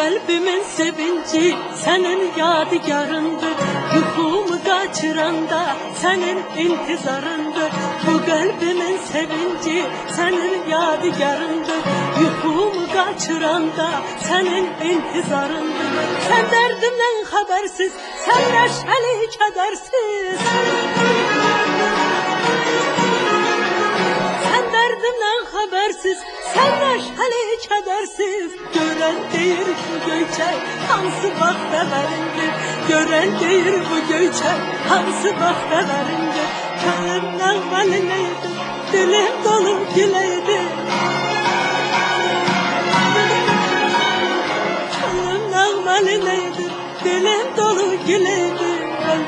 kalbimin sevinci senin yadigarındır. Yuhumu kaçıranda senin intizarındır. Bu kalbimin sevinci senin yadigarındır. Yuhumu kaçıranda senin intizarındır. Sen derdimden habersiz, sen neşeli kedersiz Derdimden habersiz, sen neşeli kedersiz Gören değil bu göçek, hansı bahteverindir Gören değil bu göçek, hansı bahteverindir Könlümden valineydi, dilim dolu güleydi Könlümden valineydi, dilim dolu güleydi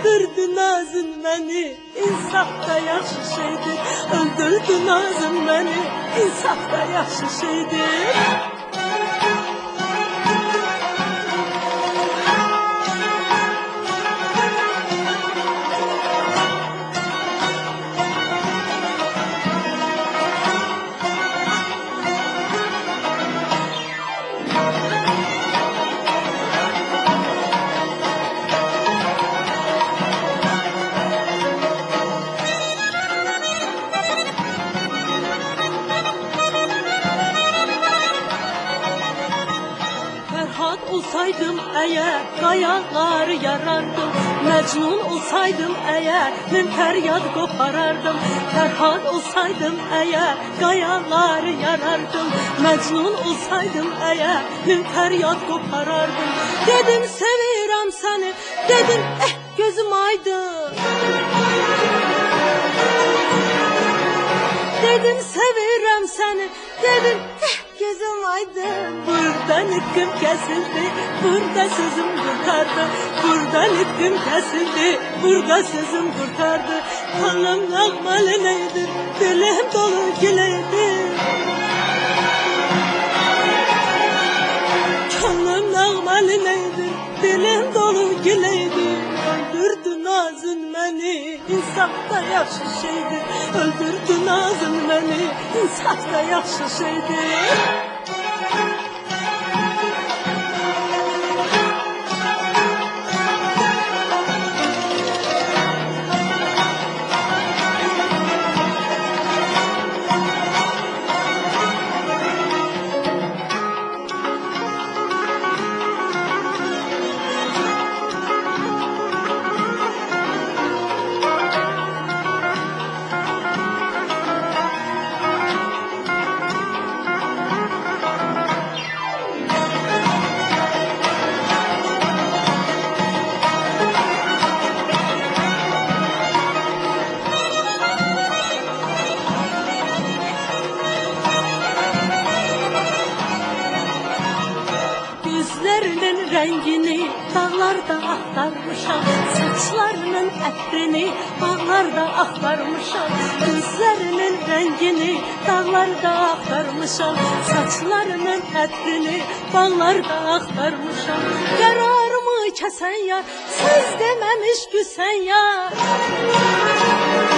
Öldürdü nazın beni, insaf da yaxşı şeydir Öldürdü nazın beni, insaf da yaxşı şeydir eğer kayaları yarardım Mecnun olsaydım eğer min feryat koparardım. Ferhat olsaydım eğer kayaları yarardım Mecnun olsaydım eğer min feryat koparardım. Dedim sevirem seni. Dedim eh gözüm aydın. Dedim sevirem seni. Dedim gözüm aydın Buradan ipim kesildi burada sözüm kurtardı. Buradan ipim kesildi burada sözüm kurtardı. Kanım nakmalı neydi dilim dolu güleydi Kanım nakmalı neydi dilim dolu güleydi Öldürdü nazın beni insaf da yaxşı şeydir Öldürdü nazın beni insaf da yaxşı şeydir rəngini dağlarda axtarmışam Saçlarının ətrini bağlarda axtarmışam Gözlərinin rəngini dağlarda axtarmışam Saçlarının ətrini bağlarda axtarmışam Qərarımı kəsən yar, söz deməmiş güsən yar.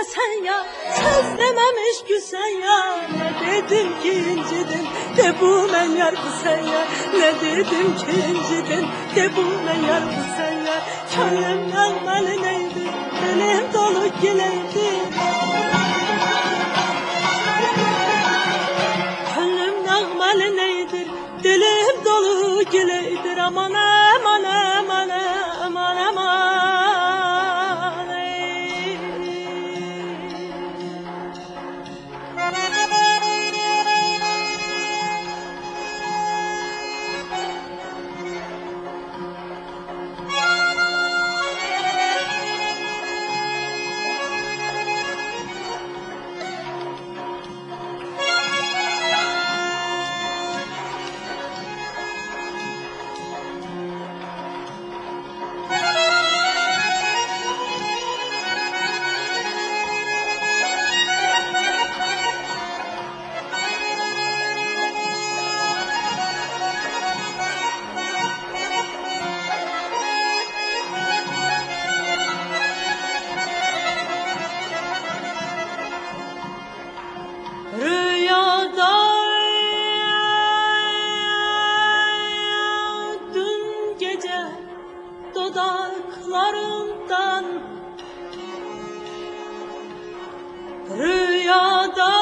Kesen ya Söz dememiş güzel ya. Ne dedim ki incidin De bu ben yar sen ya. Ne dedim ki incidin De bu ben yar sen ya. Könlüm nağmalı neydi Dilim dolu güleydi Könlüm nağmalı neydir Dilim dolu güleydir Aman aman dudaklarından. Rüyada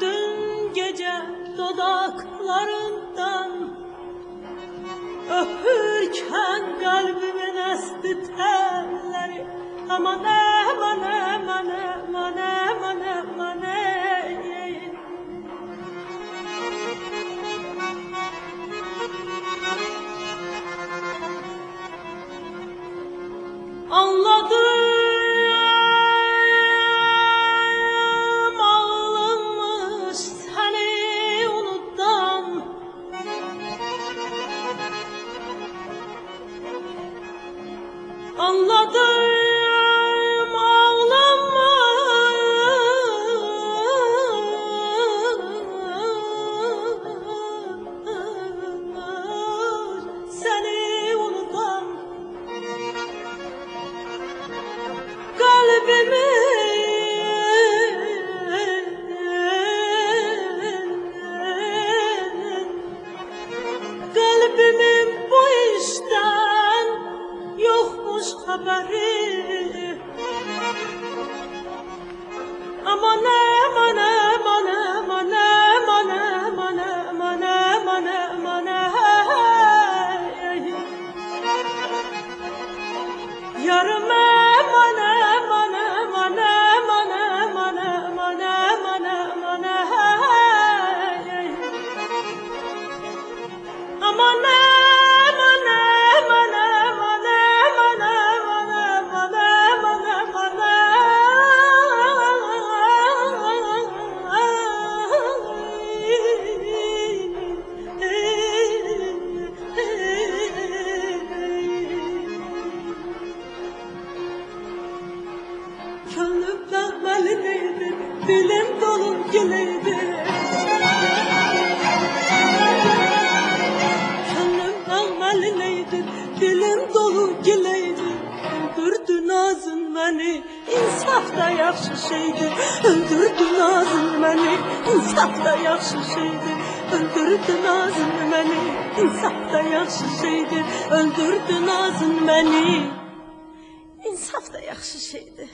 dün gece dudaklarından. Öpürken kalbimin esti telleri. Aman aman aman aman aman. Anladım yokmuş haberi Aman aman aman aman aman aman aman aman aman ay. Yarım dağmeliydi, dilim dolu güleydi. Gönlüm dağmeliydi, dilim dolu güleydi. Öldürdün ağzın beni, insaf da yaxşı şeydi. Öldürdün ağzın beni, insaf da yaxşı şeydi. Öldürdün ağzın beni, insaf da yaxşı şeydi. Öldürdün ağzın beni, insaf da yaxşı şeydi.